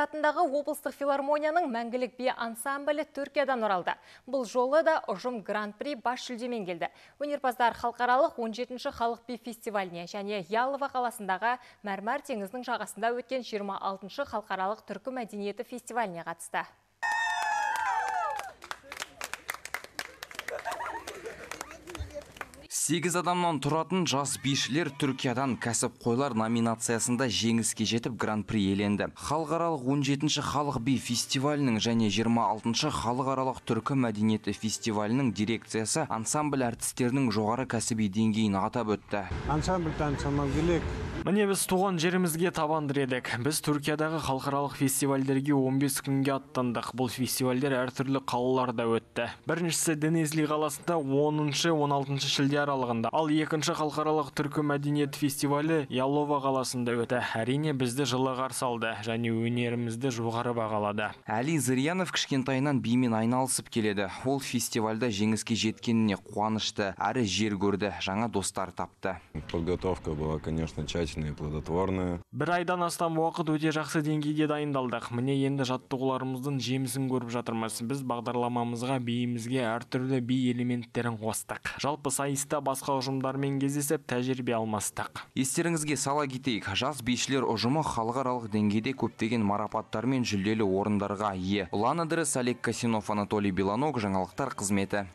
Атындағы облыстық филармонияның мәңгілік би ансамблі Түркиядан оралды. Бұл жолы да ұжым гран-при бас жүлдемен келді. Өнерпаздар халықаралық 17-ші халық би фестиваліне және Ялова қаласындағы мәрмәр теңіздің жағасында өткен 26-ші халықаралық түркі мәдениеті фестиваліне қатысты. Сегіз адамнан тұратын жас бишілер Түркиядан кәсіп қойлар номинациясында жеңіске жетіп гран-при еленді. Халықаралық 17-ші халық би фестивалінің және 26-ші халықаралық түркі мәдениеті фестивалінің дирекциясы ансамбль әртістерінің жоғары кәсіби деңгейін атап өтті. Ансамбль Міне біз туған жерімізге табан едік. Біз Түркиядағы халықаралық фестивальдерге 15 күнге аттандық. Бұл фестивальдер әртүрлі қалаларда өтті. Біріншісі Денезли қаласында 10-16 шілде аралығында. Ал екінші халықаралық түркі мәдениет фестивалі Ялова қаласында өтті. Әрине бізді жылы қарсы алды және өнерімізді жоғары бағалады. Әли Зырянов кішкентайынан бимен айналысып келеді. Ол фестивальда жеңіске жеткеніне қуанышты, әрі жер көрді, жаңа достар тапты. Подготовка была, конечно, и плодотворная. Бір айдан астам уақыт өте жақсы деңгейде дайындалдық. Міне енді жаттығуларымыздың жемісін көріп жатырмыз. Біз бағдарламамызға биімізге әртүрлі би элементтерін қостық. Жалпы сайыста басқа ұжымдармен кездесіп тәжірибе алмастық. Естеріңізге сала кетейік, жас бишілер ұжымы халықаралық деңгейде көптеген марапаттар мен жүлделі орындарға ие. Ұлан Ыдырыс, Олег Касинов, Анатолий Беланок, жаңалықтар қызметі.